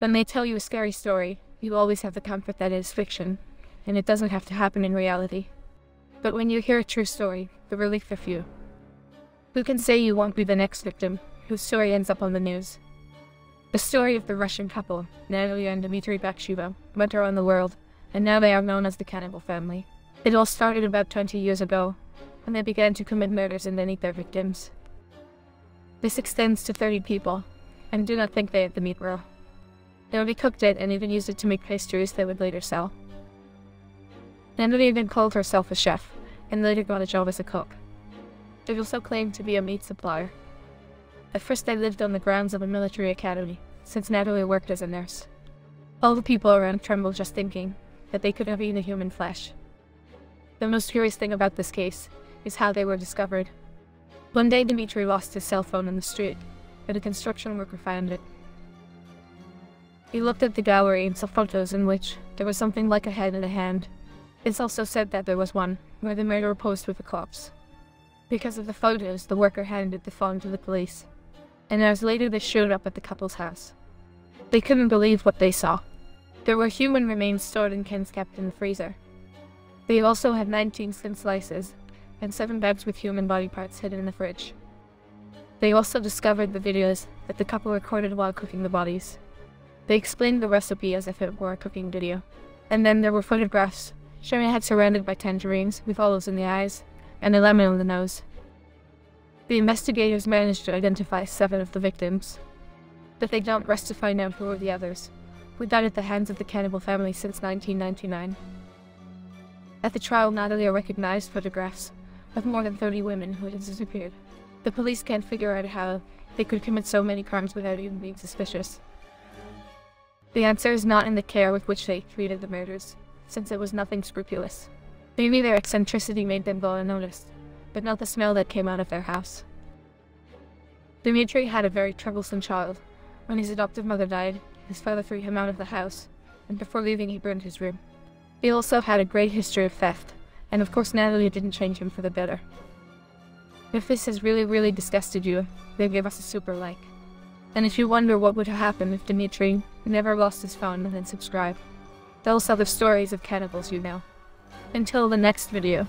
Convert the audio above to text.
When they tell you a scary story, you always have the comfort that it is fiction, and it doesn't have to happen in reality. But when you hear a true story, the relief is few. Who can say you won't be the next victim, whose story ends up on the news? The story of the Russian couple, Natalia and Dmitry Baksheeva, went around the world, and now they are known as the Cannibal family. It all started about 20 years ago, when they began to commit murders and then eat their victims. This extends to 30 people, and do not think they ate the meat raw. They only cooked it and even used it to make pastries they would later sell. Natalie even called herself a chef, and later got a job as a cook. They also claimed to be a meat supplier. At first they lived on the grounds of a military academy, since Natalie worked as a nurse. All the people around trembled just thinking that they could have eaten human flesh. The most curious thing about this case is how they were discovered. One day Dmitri lost his cell phone in the street, and a construction worker found it. He looked at the gallery and saw photos in which there was something like a head and a hand. It's also said that there was one where the murderer posed with a corpse. Because of the photos, the worker handed the phone to the police, and hours later they showed up at the couple's house. They couldn't believe what they saw. There were human remains stored in cans kept in the freezer. They also had 19 skin slices and 7 bags with human body parts hidden in the fridge. They also discovered the videos that the couple recorded while cooking the bodies. They explained the recipe as if it were a cooking video. And then there were photographs showing a head surrounded by tangerines with olives in the eyes and a lemon on the nose. The investigators managed to identify seven of the victims, but they don't rest to find out who were the others, who died at the hands of the cannibal family since 1999. At the trial, Natalia recognized photographs of more than 30 women who had disappeared. The police can't figure out how they could commit so many crimes without even being suspicious. The answer is not in the care with which they treated the murders, since it was nothing scrupulous. Maybe their eccentricity made them go unnoticed, but not the smell that came out of their house. Dmitri had a very troublesome child. When his adoptive mother died, his father threw him out of the house, and before leaving he burned his room. He also had a great history of theft, and of course Natalie didn't change him for the better. If this has really really disgusted you, then give us a super like. And if you wonder what would have happened if Dmitri never lost his phone, and then subscribe. They'll sell the stories of cannibals you know. Until the next video.